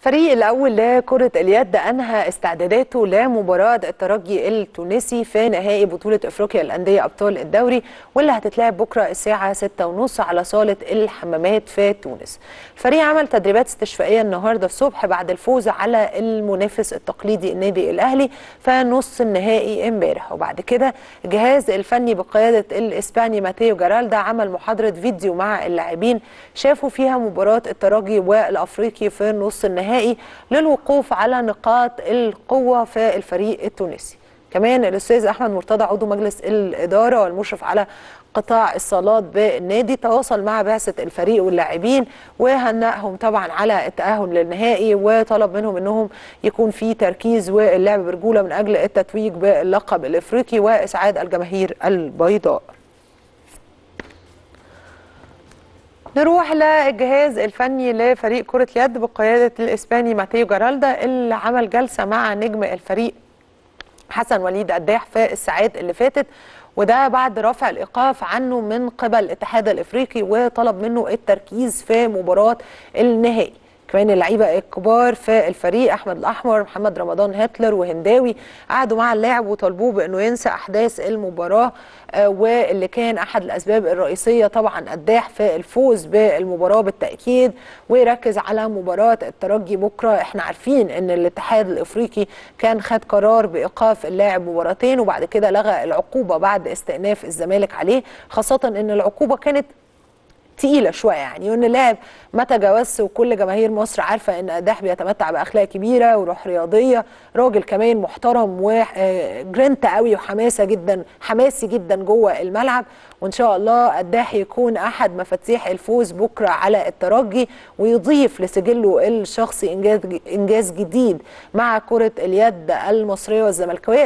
الفريق الأول لكرة اليد أنهى استعداداته لمباراة الترجي التونسي في نهائي بطولة أفريقيا الأندية أبطال الدوري واللي هتتلعب بكرة الساعة 6:30 على صالة الحمامات في تونس. الفريق عمل تدريبات استشفائية النهاردة الصبح بعد الفوز على المنافس التقليدي النادي الأهلي في نص النهائي امبارح وبعد كده الجهاز الفني بقيادة الإسباني ماتيو جارالدا عمل محاضرة فيديو مع اللاعبين شافوا فيها مباراة الترجي والأفريقي في نص النهائي النهائي للوقوف على نقاط القوة في الفريق التونسي. كمان الأستاذ أحمد مرتضى عضو مجلس الإدارة والمشرف على قطاع الصالات بالنادي تواصل مع بعثة الفريق واللاعبين وهنأهم طبعا على التأهل للنهائي وطلب منهم أنهم يكون في تركيز واللعب برجولة من أجل التتويج باللقب الإفريقي وإسعاد الجماهير البيضاء. نروح للجهاز الفني لفريق كرة اليد بقيادة الإسباني ماتيو جارالدا اللي عمل جلسة مع نجم الفريق حسن وليد قداح في الساعات اللي فاتت وده بعد رفع الإيقاف عنه من قبل الاتحاد الإفريقي وطلب منه التركيز في مباراة النهائي. كمان اللعيبة الكبار في الفريق أحمد الأحمر محمد رمضان هتلر وهنداوي قعدوا مع اللاعب وطالبوه بأنه ينسى أحداث المباراة آه واللي كان أحد الأسباب الرئيسية طبعا قداح في الفوز بالمباراة بالتأكيد ويركز على مباراة الترجي بكرة. إحنا عارفين إن الاتحاد الإفريقي كان خد قرار بإيقاف اللاعب مباراتين وبعد كده لغى العقوبة بعد استئناف الزمالك عليه خاصة إن العقوبة كانت تقيلة شوية يعني. وان اللاعب ما تجاوزش وكل جماهير مصر عارفة إن قداح بيتمتع بأخلاق كبيرة وروح رياضية. راجل كمان محترم وجرنت قوي وحماسة جدا حماسي جدا جوه الملعب. وإن شاء الله قداح يكون أحد مفاتيح الفوز بكرة على الترجي ويضيف لسجله الشخصي انجاز إنجاز جديد مع كرة اليد المصرية والزملكاوية.